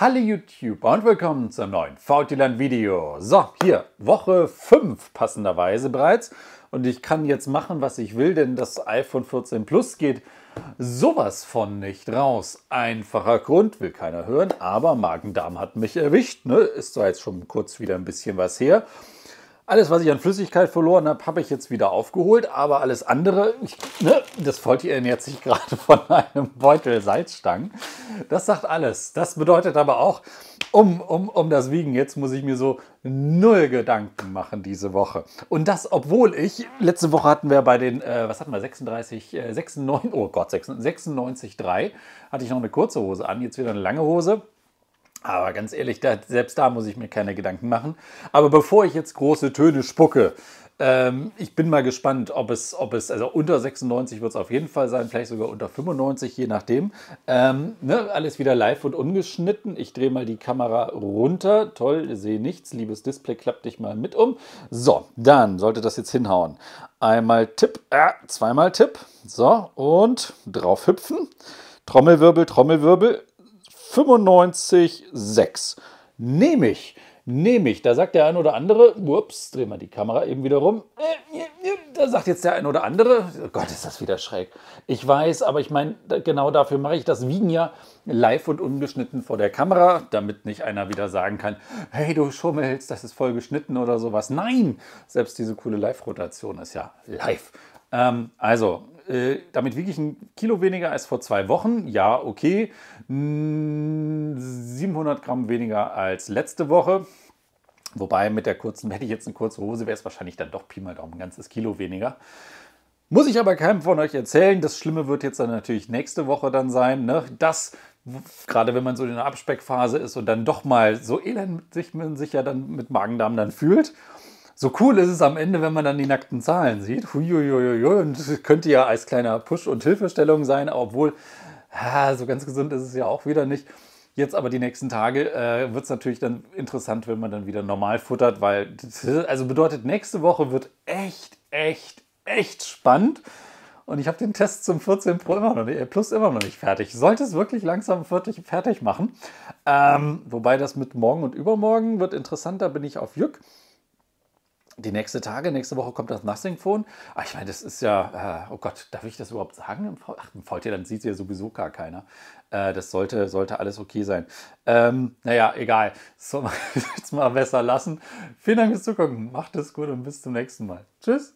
Hallo YouTube und willkommen zum neuen VTland Video. So, hier Woche 5 passenderweise bereits und ich kann jetzt machen, was ich will, denn das iPhone 14 Plus geht sowas von nicht raus. Einfacher Grund, will keiner hören, aber Magen-Darm hat mich erwischt. Ne? Ist zwar jetzt schon kurz wieder ein bisschen was her. Alles, was ich an Flüssigkeit verloren habe, habe ich jetzt wieder aufgeholt, aber alles andere, ich, ne, das Volti ernährt sich gerade von einem Beutel Salzstangen. Das sagt alles. Das bedeutet aber auch, um, um, um das Wiegen, jetzt muss ich mir so null Gedanken machen diese Woche. Und das, obwohl ich, letzte Woche hatten wir bei den, äh, was hatten wir, 36, äh, 96, oh Gott, 96,3 hatte ich noch eine kurze Hose an, jetzt wieder eine lange Hose. Aber ganz ehrlich, da, selbst da muss ich mir keine Gedanken machen. Aber bevor ich jetzt große Töne spucke, ähm, ich bin mal gespannt, ob es, ob es, also unter 96 wird es auf jeden Fall sein, vielleicht sogar unter 95, je nachdem. Ähm, ne, alles wieder live und ungeschnitten. Ich drehe mal die Kamera runter. Toll, sehe nichts. Liebes Display, klappt dich mal mit um. So, dann sollte das jetzt hinhauen. Einmal Tipp, äh, zweimal Tipp. So, und drauf hüpfen. Trommelwirbel, Trommelwirbel. 95,6. Nehme ich. Nehme ich. Da sagt der ein oder andere, ups, drehen wir die Kamera eben wieder rum. Da sagt jetzt der ein oder andere, oh Gott, ist das wieder schräg. Ich weiß, aber ich meine, genau dafür mache ich das Wiegen ja live und ungeschnitten vor der Kamera, damit nicht einer wieder sagen kann, hey, du schummelst, das ist voll geschnitten oder sowas. Nein, selbst diese coole Live-Rotation ist ja live. Ähm, also, äh, damit wiege ich ein Kilo weniger als vor zwei Wochen. Ja, okay. 700 Gramm weniger als letzte Woche. Wobei mit der kurzen, hätte ich jetzt eine kurze Hose, wäre es wahrscheinlich dann doch Pi mal Daumen ein ganzes Kilo weniger. Muss ich aber keinem von euch erzählen. Das Schlimme wird jetzt dann natürlich nächste Woche dann sein. Ne? Das, gerade wenn man so in der Abspeckphase ist und dann doch mal so elend sich, man sich ja dann mit Magen-Darm dann fühlt. So cool ist es am Ende, wenn man dann die nackten Zahlen sieht. Huiuiuiui. Und könnte ja als kleiner Push- und Hilfestellung sein, obwohl ah, so ganz gesund ist es ja auch wieder nicht. Jetzt aber die nächsten Tage äh, wird es natürlich dann interessant, wenn man dann wieder normal futtert, weil also bedeutet, nächste Woche wird echt, echt, echt spannend. Und ich habe den Test zum 14 Pro immer noch nicht, äh, Plus immer noch nicht fertig. Sollte es wirklich langsam fertig, fertig machen. Ähm, wobei das mit morgen und übermorgen wird interessanter, bin ich auf Jück die nächste Tage, nächste Woche kommt das Nothing Phone. Ach, ich meine, das ist ja, äh, oh Gott, darf ich das überhaupt sagen? Ach, im VT, dann sieht es ja sowieso gar keiner. Äh, das sollte, sollte alles okay sein. Ähm, naja, egal. So, jetzt mal besser lassen. Vielen Dank fürs Zugucken. Macht es gut und bis zum nächsten Mal. Tschüss.